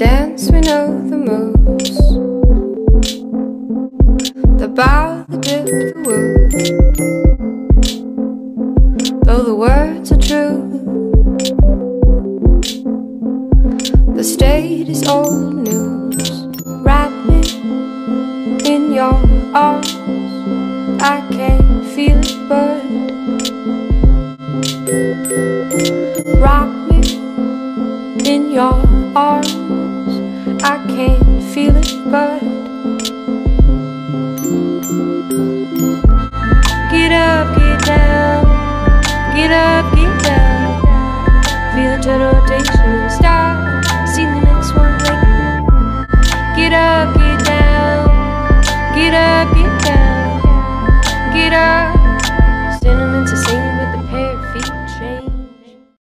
dance, we know the moves. The bow, the dip, the woo. Though the words are true, the state is old news. Wrap me in your arms. I can't feel it, but rock me in your arms can't feel it, but Get up, get down Get up, get down. Feel the rotation and start See the next one later. Get up, get down Get up, get down. Get up.